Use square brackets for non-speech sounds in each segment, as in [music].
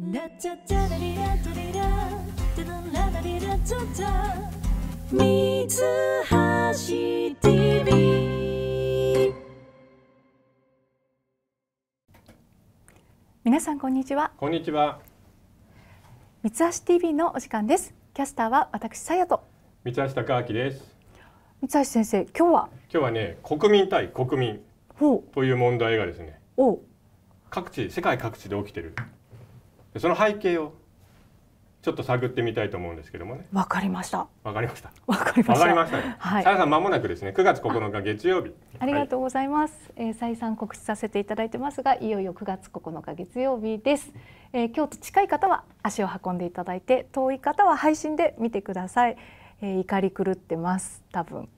三橋 TV 皆さんこんにちはこんにちは三橋 TV のお時間ですキャスターは私さやと三橋貴明です三橋先生今日は今日はね国民対国民ほという問題がですねお各地世界各地で起きてるその背景をちょっと探ってみたいと思うんですけどもね。わかりました。わかりました。わかりました。わかりましたね。はい。さやさん間もなくですね。9月9日月曜日。ありがとうございます、えー再三告知させていただいてますがいよいよ9月9日月曜日です、えー、京都近い方は足を運んでいただいて遠い方は配信で見てください、えー、怒り狂ってます。多分。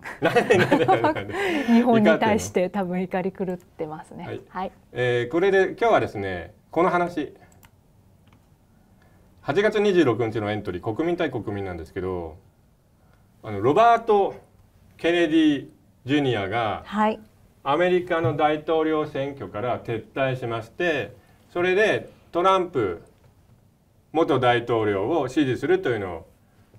日本に対して多分怒り狂ってますね。はい。はい、えーこれで今日はですねこの話8月26日のエントリー国民対国民なんですけどあのロバート・ケネディ・ジュニアがはい。アメリカの大統領選挙から撤退しましてそれでトランプ元大統領を支持するというのを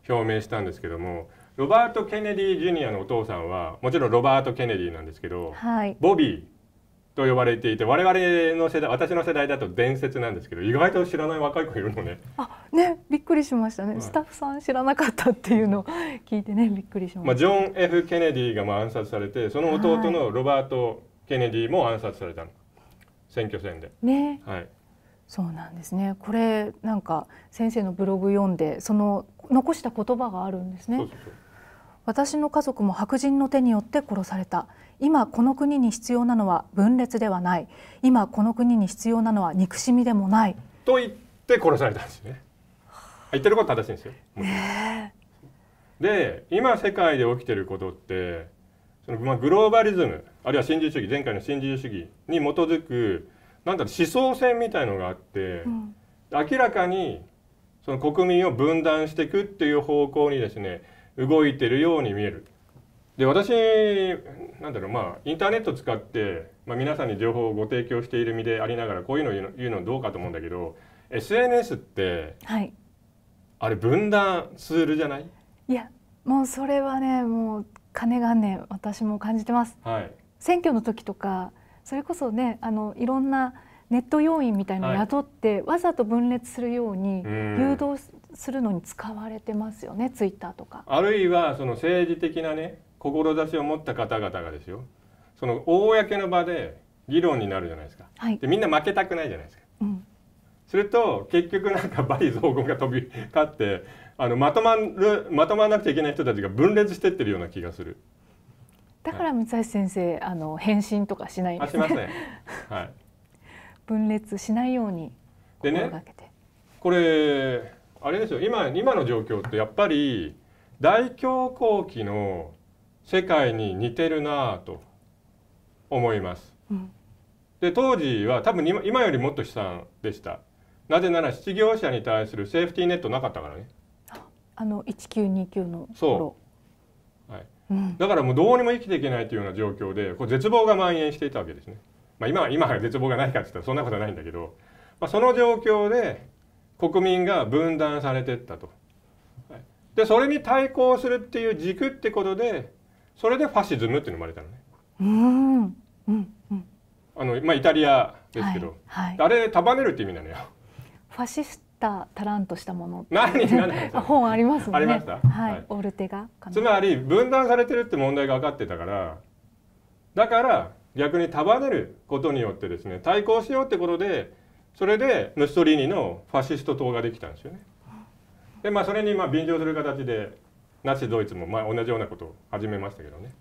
表明したんですけどもロバート・ケネディ・ジュニアのお父さんはもちろんロバート・ケネディなんですけどはい。ボビーと呼ばれていて我々の世代私の世代だと伝説なんですけど意外と知らない若い子いるのね。あねびっくりしましたね、はい。スタッフさん知らなかったっていうのを聞いてねびっくりしままあ、しジョン・ F・ ケネディがまあ暗殺されてその弟のロバート・ケネディも暗殺されたの。選挙戦で。たね。はい。そうなんですね。これなんか先生のブログ読んでその残した言葉があるんですね。そうそうそう。私の家族も白人の手によって殺された今この国に必要なのは分裂ではない今この国に必要なのは憎しみでもないと言って殺されたんですね。言ってること正しいんですよ。で今世界で起きてることってその、まあ、グローバリズムあるいは新自由主義前回の新自由主義に基づくなんだろう思想戦みたいのがあって、ん明らかにその国民を分断していくっていう方向にですね動いてるように見える。で私なんだろうまあインターネット使って、まあ、皆さんに情報をご提供している身でありながらこういうの言うの言うのどうかと思うんだけど SNS ってはい。あれ分断ツールじゃない？いやもうそれはねもう金がね私も感じてます。はい。選挙の時とかそれこそねあのいろんなネット要員みたいのを雇って、わざと分裂するようにうん。誘導するのに使われてますよね、ツイッターとか。あるいはその政治的なね志を持った方々がですよその公の場で議論になるじゃないですか。はい。でみんな負けたくないじゃないですか。うん、すると結局なんか罵詈雑言が飛び交ってあのまとまるまとまらなくちゃいけない人たちが分裂してってるような気がする。だから三橋先生あの返信とかしないんですね。あしません。はい。[laughs] 分裂しないように心がけて。これあれですよ。今今の状況ってやっぱり大恐慌期の世界に似てるなぁと思います。うんで当時は多分今今よりもっと悲惨でした。なぜなら失業者に対するセーフティーネットなかったからね。あの一九二九の頃。そうはい、うん。だからもうどうにも生きていけないというような状況でこう絶望が蔓延していたわけですね。まあ、今は今は絶望がないかって言ったらそんなことはないんだけど、まあ、その状況で国民が分断されていったと。はいでそれに対抗するっていう軸ってことでそれでファシズムっていうのが生まれたのね。うんうんうん。あのまあ、イタリアですけど、はいはいあれ束ねるって意味なのよ。ファシスタタランとしたもの。何？何？本ありますもんね。ありましたはい。はいオルテガ。つまり分断されてるって問題が分かってたからだから逆に束ねることによってですね対抗しようってことでそれでムッソリーニのファシスト党ができたんですよね。でまあそれにまあ便乗する形でナチドイツもまあ同じようなことを始めましたけどね。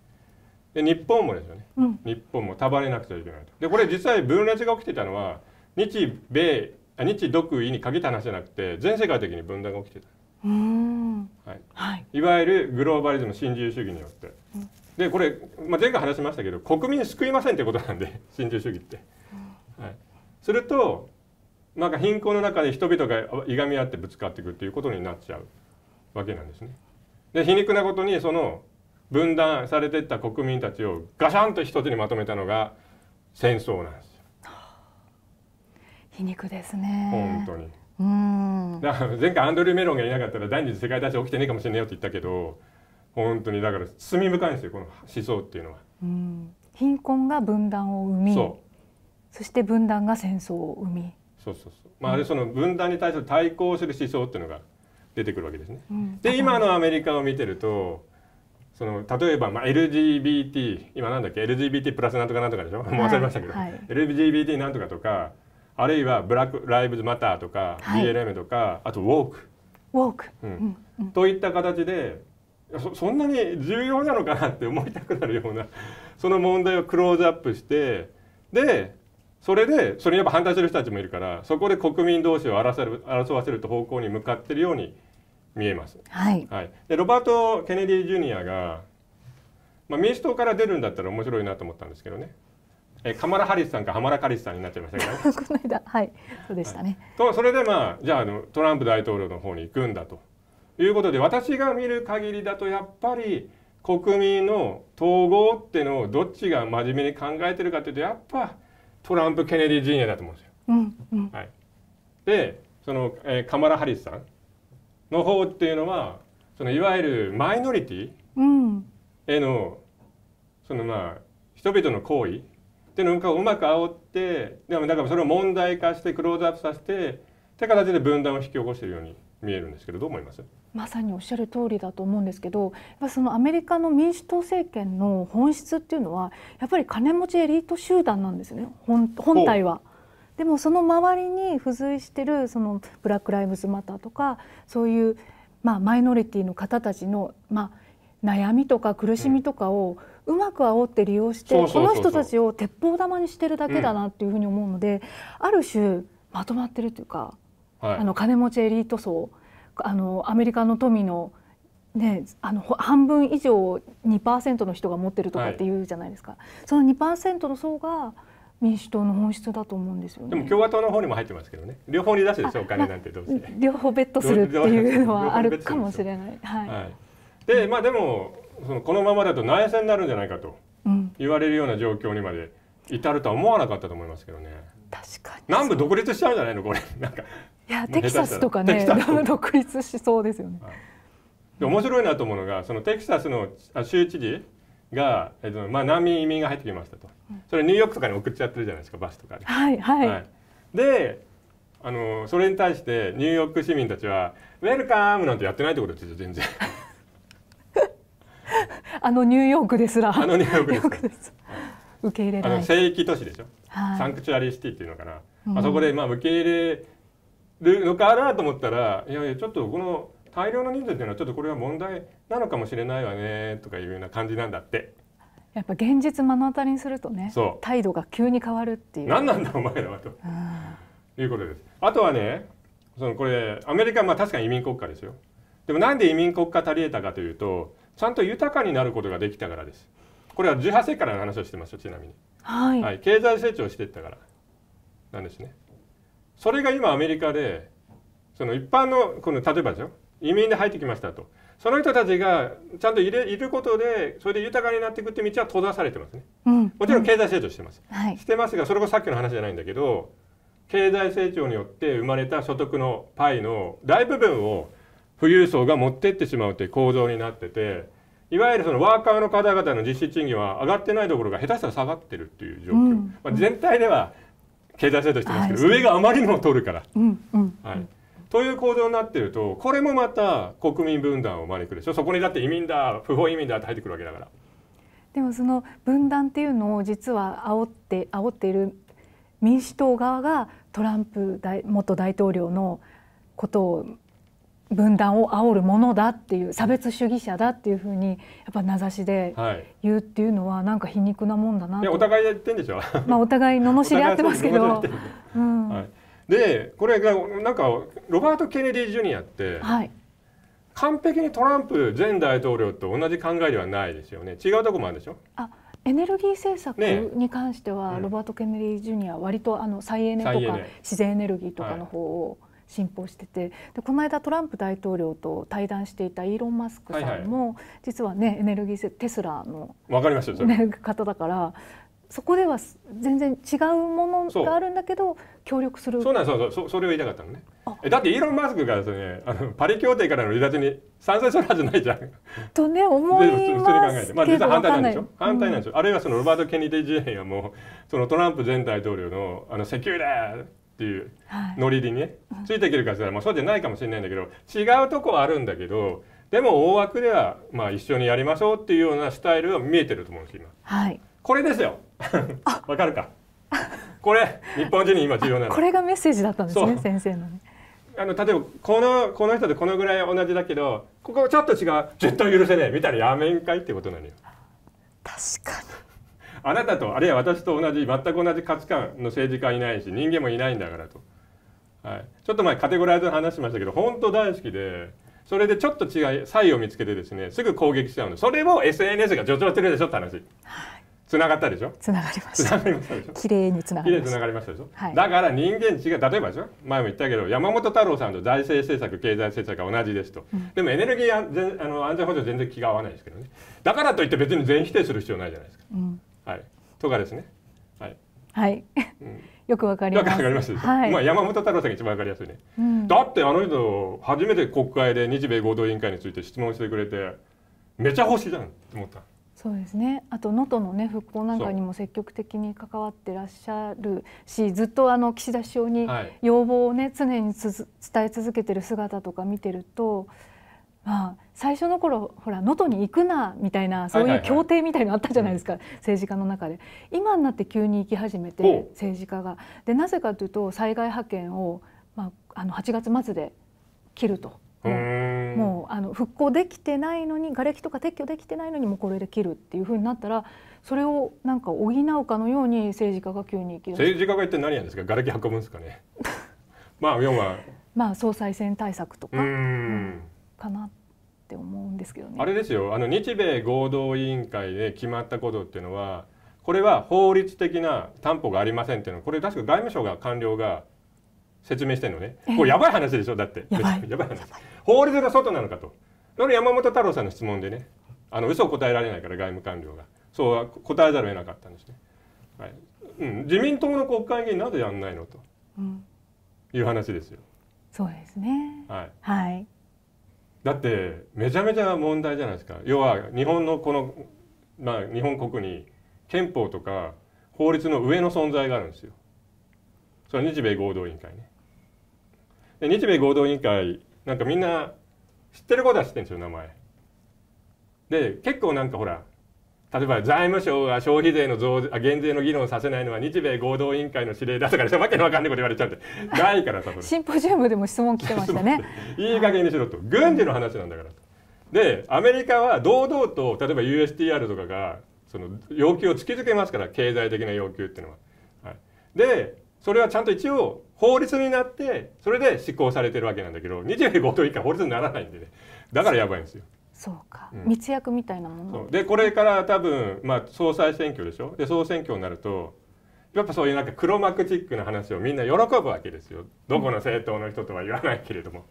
で日本もですよねうん。日本も束ねなくちゃいけないと。でこれ実際分裂が起きてたのは日米あ日独伊に限った話じゃなくて全世界的に分断が起きてた。うん。はいはい。いわゆるグローバリズム新自由主義によって。でこれ、まあ、前回話しましたけど国民救いませんってことなんで [laughs] 新自由主義って。はい、するとなんか貧困の中で人々がいがみ合ってぶつかっていくっていうことになっちゃうわけなんですね。で皮肉なことにその分断されていった国民たちをガシャンと一つにまとめたのが戦争なんですよ。皮肉ですね。本当に。うん。うんだから前回アンドリュー・メロンがいなかったら第二次世界大戦起きてねえかもしれないよって言ったけど本当にだから罪深いんですよこの思想っていうのは。うん貧困が分断を生みそそして分断が戦争を生み、うそうそうそう。まあでその分断に対する対抗する思想っていうのが出てくるわけですね。うん。で今のアメリカを見てるとその例えば、まあ、LGBT 今なんだっけ？LGBT プラスなんとかなんとかでしょ、もう忘れましたけど、はい。はい LGBT なんとかとかあるいはブラック・ライブズ・マターとか、はい。BLM とかあとウォーク、ウォーク、ううんん。うん。といった形でそそんなに重要なのかなって思いたくなるようなその問題をクローズアップしてでそれでそれにやっぱ反対する人たちもいるからそこで国民同士を争わせる争わせると方向に向かってるように見えます。はい。はい、でロバート・ケネディ・ジュニアが、まあ、民主党から出るんだったら面白いなと思ったんですけどね。えカマラ・ハリスさんかハマラ・カリスさんになっちゃいましたけどね。[laughs] この間はい。そうでしたね、とそれでまあじゃああのトランプ大統領の方に行くんだと。いうことで私が見る限りだとやっぱり国民の統合っていうのをどっちが真面目に考えてるかというとやっぱトランプ・ケネディ・ジュニアだと思うんですよ。うんうん。はい、でその、えーカマラ・ハリスさんの方っていうのはそのいわゆるマイノリティうんへのそのまあ人々の行為っていうのをうまく煽ってでもだからそれを問題化してクローズアップさせてって形で分断を引き起こしているように見えるんですけどどう思います？まさにおっしゃる通りだと思うんですけどやっぱそのアメリカの民主党政権の本質っていうのはやっぱり金持ちエリート集団なんですよね本本体は。でもその周りに付随してるそのブラック・ライブズ・マターとかそういう、まあ、マイノリティの方たちの、まあ、悩みとか苦しみとかをうまく煽って利用して、この人たちを鉄砲玉にしてるだけだなっていうふうに思うので、ある種まとまってるというか。はい。あの金持ちエリート層あのアメリカの富の,、ね、あのほ半分以上2%の人が持ってるとかっていうじゃないですか、その2%の層が民主党の本質だと思もですよね。でも共和党の方にも入ってますけどね。両方に出してですよあお金なんてどうせ。両方ベットするっていうのはあるかもしれない。はい。はい、でまあでもそのこのままだと内戦になるんじゃないかとうん、言われるような状況にまで至るとは思わなかったと思いますけどね。確かに。南部独立しちゃうんじゃないの？これ。[laughs] なんかいやテキサスとかね [laughs] 独立しそうですよね。で面白いなと思うのがそのテキサスのあ州知事が、えっとまあ、難民移民が入ってきましたと。それニューヨークとかに送っちゃってるじゃないですかバスとかで。はいはい、はい。であのそれに対してニューヨーク市民たちは「 Welcome!」なんてやってないってことですよ全然。[laughs] あのニューヨークですら。あのニューヨークです。受け入れない。あの聖域都市でしょ、はい。 sanctuary city っていうのかな、うん。あそこでまあ受け入れるのかなと思ったらいやいやちょっとこの大量の人数っていうのはちょっとこれは問題なのかもしれないわねとかいうような感じなんだって。やっぱ現実目の当たりにするとねそう。態度が急に変わるっていう。何なんだお前らはと。うん。いうことです。あとはねそのこれアメリカはまあ確かに移民国家ですよ。でもなんで移民国家足り得たかというとちゃんと豊かになることができたからです。これは18世紀からの話をしてますよちなみに。はい、はい、経済成長していったから。なんですね。それが今アメリカでその一般のこの例えばですよ移民で入ってきましたと。その人たちがちゃんといれいることでそれで豊かになっていくって道は閉ざされてますね。うん。もちろん経済成長してます。はい。してますがそれこそさっきの話じゃないんだけど経済成長によって生まれた所得のパイの大部分を富裕層が持ってってしまうという構造になってていわゆるそのワーカーの方々の実質賃金は上がってないところが下手したら下がってるっていう状況、うん。まあ、全体では経済成長してますけど、はい。上があまりにも取るから。うん。うん。はいという構造になってるとこれもまた国民分断を招くでしょ。そこにだって移民だ不法移民だって入ってくるわけだから。でもその分断っていうのを実は煽って煽っている民主党側がトランプ大元大統領のことを分断を煽るものだっていう差別主義者だっていうふうにやっぱ名指しではい、言うっていうのはなんか皮肉なもんだないとやお互いやってんでしょ。まあお互い罵り合ってますけど。うん。はい、でこれがなんかロバート・ケネディ・ジュニアってはい。完璧にトランプ前大統領と同じ考えではないですよね。違うとこもあるでしょ？あエネルギー政策ねに関しては、うん。ロバート・ケネディ・ジュニアは割とあの再エネとか自然エネルギーとかの方を信奉してて、でこの間トランプ大統領と対談していたイーロン・マスクさんも、実はねエネルギーせテスラの、わかりました方だからそこでは全然違うものがあるんだけど協力する。そうなんそうそうそそれを言いたかったのね。えだってイーロン・マスクがですねあのパリ協定からの離脱に賛成するはずないじゃん。とね思いますえて、まあ、実けどは反対なんでしょ？反対なんでしょ、あるいはそのロバート・ケネディ自身はもうそのトランプ前大統領のあのセキューだっていうはい。ノリにねついていけるかしたら、まあ、そうじゃないかもしれないんだけど違うとこはあるんだけどでも大枠ではまあ一緒にやりましょうっていうようなスタイルは見えてると思うんです今。はい。これですよ。わかるか。これ日本人に今重要なの。これがメッセージだったんですね先生のね。あの例えばこのこの人でこのぐらい同じだけどここちょっと違う。絶対許せねえ。みたいなやめんかいってことなのよ。確かに。あなたとあるいは私と同じ全く同じ価値観の政治家いないし人間もいないんだからと、はい、ちょっと前カテゴライズの話しましたけど本当大好きでそれでちょっと違い差異を見つけてですねすぐ攻撃しちゃうの。それを SNS が助長してるでしょって話つながったでしょ？つながりまつなした。がりましたでしょ？綺麗につなが綺麗につなりました。がりましたでしょ、はい。だから人間違う例えばでしょ前も言ったけど山本太郎さんと財政政策経済政策が同じですと、でもエネルギー安全あの安全保障全然気が合わないですけどね。だからといって別に全否定する必要ないじゃないですか、うん。はい、とかですね、はい。はい。うん。[laughs] よくわかりわます。かりますはい。まあ、山本太郎さんが一番わかりやすいね、うん。だってあの人初めて国会で日米合同委員会について質問してくれてめちゃ欲しいじゃんって思ったそうですね。あと能登のね復興なんかにも積極的に関わってらっしゃるし、ずっとあの岸田首相にはい要望をね常につづ伝え続けてる姿とか見てると、まあ最初の頃ほら能登に行くなみたいなそうはいはいはいいう協定みたいのあったじゃないですか、政治家の中で。今になって急に行き始めて政治家が。でなぜかというと災害派遣をまああの8月末で切ると。もうあの復興できてないのに瓦礫とか撤去できてないのにもうこれで切るっていうふうになったらそれをなんか補うかのように政治家が急に政治家が一体何やるんですか。瓦礫運ぶんですかね。[laughs] まあ要は。まあ総裁選対策とか。ん。かなって思うんですけどね。あれですよ。あの日米合同委員会で決まったことっていうのはこれは法律的な担保がありませんっていうの。これ確か外務省が官僚が説明してるのね。これやばい話でしょだって。やばい。話。法律が外なのかと。それ山本太郎さんの質問でね。あの嘘を答えられないから外務官僚が。そう答えざるを得なかったんですね、はい。うん、自民党の国会議員なぜやんないのと。うん、いう話ですよ、そうですね。はい、はい。だってめちゃめちゃ問題じゃないですか。要は日本のこの、まあ、日本国に憲法とか法律の上の存在があるんですよ。それは日米合同委員会ねで日米合同委員会なんかみんな知ってることは知ってるんですよ名前で結構なんかほら例えば財務省が消費税の増あ減税の議論をさせないのは日米合同委員会の指令だとかでわけのわかんないこと言われちゃってないからさシンポジウムでも質問来てましたね。いい加減にしろと軍事の話なんだからと。でアメリカは堂々と例えば USTR とかがその要求を突きつけますから経済的な要求っていうのは。はい、でそれはちゃんと一応法律になってそれで施行されてるわけなんだけど日米合同委員会は法律にならないんでね。だからやばいんですよ。そうか、うん。密約みたいなもそのう。でこれから多分、まあ、総裁選挙でしょ？で総選挙になるとやっぱそういうなんか黒幕チックな話をみんな喜ぶわけですよ。どこの政党の人とは言わないけれども、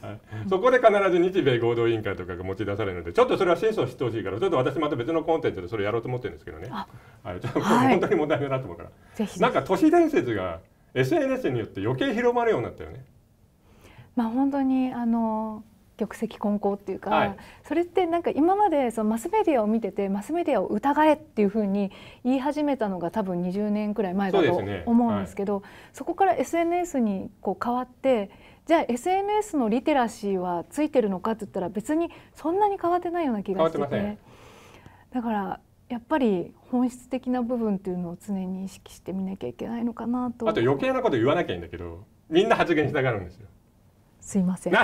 はいそこで必ず日米合同委員会とかが持ち出されるのでちょっとそれは審査してほしいからちょっと私また別のコンテンツでそれやろうと思ってるんですけどね、あ。はい、ちょっとはい。本当に問題だなと思うから、なんか都市伝説が SNS によって余計広まるようになったよね。まあ本当にあの玉石混交っていうか、はい。それってなんか今までそのマスメディアを見ててマスメディアを疑えっていうふうに言い始めたのが多分20年くらい前だと思うんですけどそこから SNS にこう変わってじゃあ SNS のリテラシーはついてるのかって言ったら別にそんなに変わってないような気がしてて。てだからやっぱり本質的な部分っていうのを常に意識してみなきゃいけないのかなと。あと余計なこと言わなきゃいいんだけどみんな発言したがるんですよ。すいません。[laughs]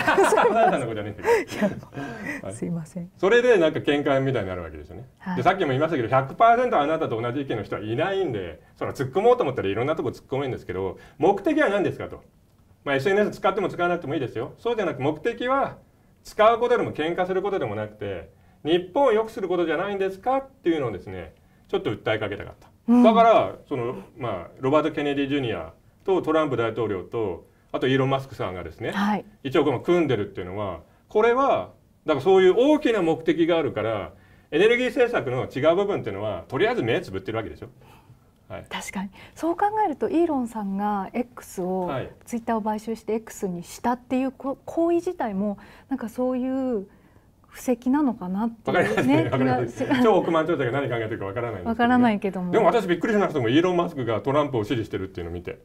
すいません。それでなんか喧嘩みたいになるわけですよね。はい。でさっきも言いましたけど100%あなたと同じ意見の人はいないんでその突っ込もうと思ったらいろんなとこ突っ込めるんですけど目的は何ですかと、まあ、SNS 使っても使わなくてもいいですよ。そうじゃなく目的は使うことでも喧嘩することでもなくて日本を良くすることじゃないんですかっていうのをですねちょっと訴えかけたかった。うん。だからその、まあ、ロバート・ケネディ・ジュニアとトランプ大統領とあとイーロン・マスクさんがですね、はい。一応この組んでるっていうのはこれはだからそういう大きな目的があるからエネルギー政策の違う部分っていうのはとりあえず目つぶってるわけでしょ。はい。確かに。そう考えるとイーロンさんが X を、はい。ツイッターを買収して X にしたっていうこ行為自体もなんかそういう布石なのかなってわかりますね。わかりなます。超億万長者が何考えてるかわからないわからないけども。でも私びっくりしましたもんイーロン・マスクがトランプを支持してるっていうのを見て、え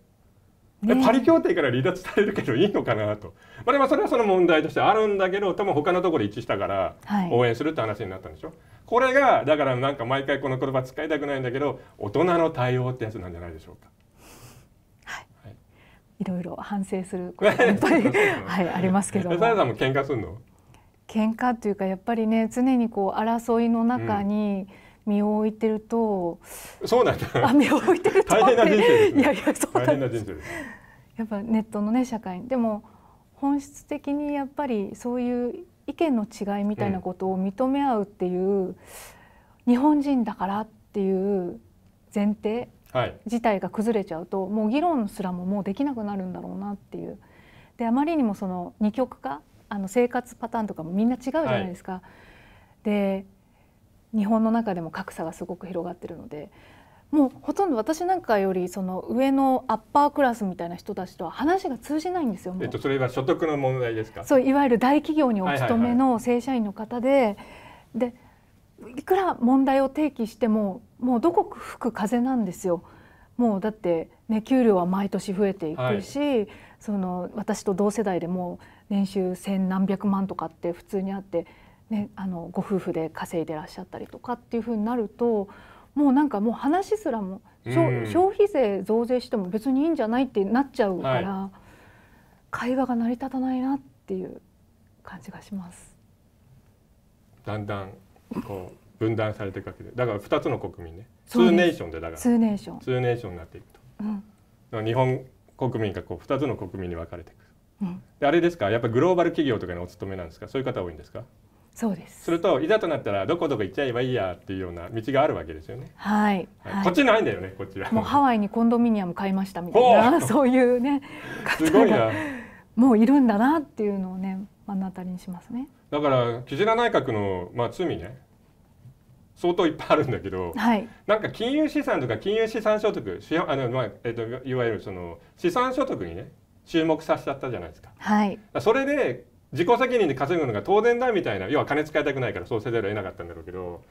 ね。パリ協定から離脱されるけどいいのかなと、まあ、でもそれはその問題としてあるんだけど多分他のところで一致したからはい。応援するって話になったんでしょ、これがだからなんか毎回この言葉使いたくないんだけど大人の対応ってやつなんじゃないでしょうか。い。ろいろ反省することがやっぱり [laughs] はいありますけども。えさやさんも喧嘩すんの？喧嘩っていうかやっぱりね常にこう争いの中に身を置いてると、そうなんだ。あ身を置いてると。大変な人生ね。いやいやそうな人生です。やっぱネットのね社会。にでも本質的にやっぱりそういう意見の違いみたいなことを認め合うっていう、日本人だからっていう前提はい。自体が崩れちゃうともう議論すらももうできなくなるんだろうなっていう。であまりにもその二極化あの生活パターンとかもみんな違うじゃないですか。で日本の中でも格差がすごく広がってるのでもうほとんど私なんかよりその上のアッパークラスみたいな人たちとは話が通じないんですよ。えっとそれは所得の問題ですか？そういわゆる大企業にお勤めはいの正社員の方で、でいくら問題を提起してももうどこ吹く風なんですよ。もうだってね給料は毎年増えていくし、その私と同世代でも年収千何百万とかって普通にあって、ね、あのご夫婦で稼いでらっしゃったりとかっていうふうになるともうなんかもう話すらも、消うん。消費税増税しても別にいいんじゃないってなっちゃうから、は会話が成り立たないなっていう感じがします。だんだんこう分断されていくわけで。だから2つの国民ね。ツーネーションでだから。ツーネーション。ツーネーションになっていくと。うん。日本国民がこう2つの国民に分かれていく。うん、であれですか？やっぱグローバル企業とかにお勤めなんですか？そういう方多いんですか？そうです。それといざとなったらどこどこ行っちゃえばいいやっていうような道があるわけですよね、はい、はい。はい。こっちないんだよねこっちはもうハワイにコンドミニアム買いましたみたいほなうそういうね [laughs] すごいな。もういるんだなっていうのをね目の当たりにしますね。だから岸田内閣の、まあ、罪ね。相当いっぱいあるんだけどはい。なんか金融資産とか金融資産所得あの、まあえっといわゆるその資産所得にね注目させちゃったじゃないですか。はい。それで自己責任で稼ぐのが当然だみたいな要は金使いたくないからそうせざるを得なかったんだろうけど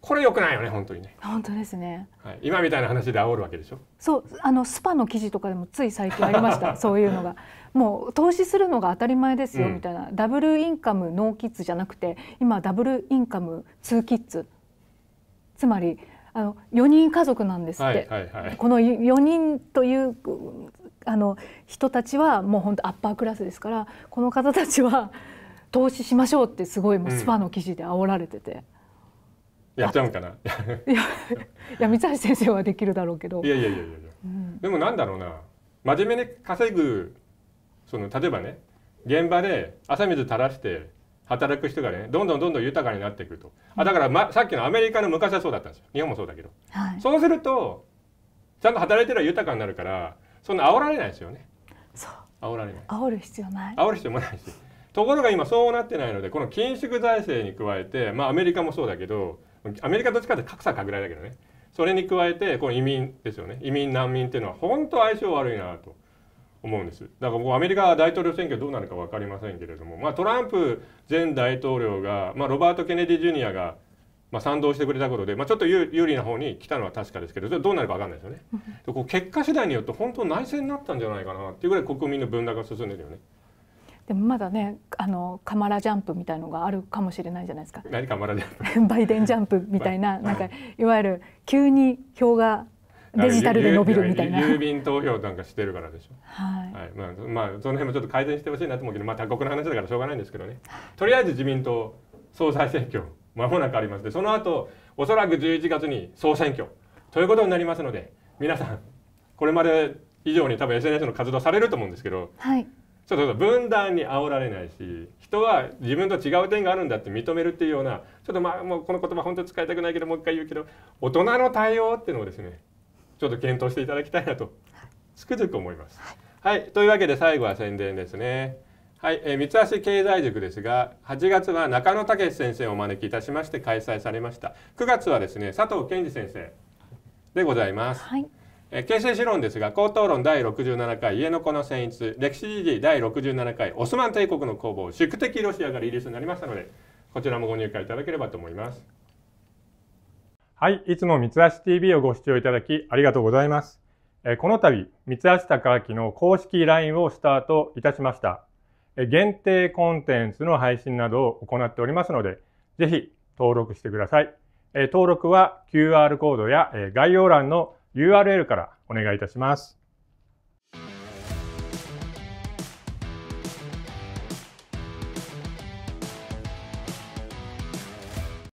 これ良くないよね本当にね、本当ですね。はい、今みたいな話で煽るわけでしょ？そうあのスパの記事とかでもつい最近ありました。[laughs] そういうのが。もう投資するのが当たり前ですよ、うん。みたいな。ダブルインカムノーキッズじゃなくて今ダブルインカムツーキッズ。つまりあの4人家族なんですって、はいはいはい。この4人というあの人たちはもう本当アッパークラスですからこの方たちは [laughs] 投資しましょうってすごいもうスパの記事で煽られてて、やっちゃうんかな。い [laughs] いやいや三橋先生はできるだろうけど。い。やいやいやいやいや。うん。でもなんだろうな。真面目に稼ぐその例えばね現場で汗水垂らして働く人がねどんどんどんどん豊かになってくると。あだから、ま、さっきのアメリカの昔はそうだったんですよ。日本もそうだけど。はい、そうするとちゃんと働いてれば豊かになるからそんな煽られないですよね。そう。煽られない。煽る必要ない。煽る必要もないし。ところが今そうなってないのでこの緊縮財政に加えてまあアメリカもそうだけどアメリカどっちかって格差拡大だけどね。それに加えてこの移民ですよね。移民難民っていうのは本当相性悪いなと。思うんです。だからもうアメリカ大統領選挙どうなるか分かりませんけれども、まあ、トランプ前大統領が、まあ、ロバート・ケネディ・ジュニアが、まあ、賛同してくれたことで、まあ、ちょっと有有利な方に来たのは確かですけどどうなるか分かんないですよね。でこう結果次第によって本当内戦になったんじゃないかなっていうぐらい国民の分断が進んでるよね。でもまだねあのカマラジャンプみたいのがあるかもしれないじゃないですか何かまだねバイデンジャンプみたいななんかいわゆる急に票がデジタルで伸びるみたいな。郵郵便投票なんかしてるからでしょ。はいはい、まあ、まあ、その辺もちょっと改善してほしいなと思うけど、まあ、他国の話だからしょうがないんですけどね。とりあえず自民党総裁選挙、まもなくありますで、その後、おそらく11月に総選挙ということになりますので、皆さん、これまで以上に多分 SNS の活動されると思うんですけど、はいちょっと分断に煽られないし人は自分と違う点があるんだって認めるっていうようなちょっとまあもうこの言葉本当に使いたくないけどもう一回言うけど大人の対応っていうのをですねちょっと検討していただきたいなとつくづく思います。はい、というわけで最後は宣伝ですね。はい、えー、三橋経済塾ですが8月は中野武先生をお招きいたしまして開催されました9月はですね佐藤健二先生でございます。はいえー、形成史論ですが、高等論第67回、家の子の戦逸、歴史時事第67回、オスマン帝国の攻防、宿敵ロシアがリリースになりましたので、こちらもご入会いただければと思います。はい、いつも三橋 TV をご視聴いただきありがとうございます。えー、この度、三橋隆明の公式 LINE をスタートいたしました。限定コンテンツの配信などを行っておりますので、ぜひ登録してください。登録は QR コードや概要欄の URL からお願いいたします。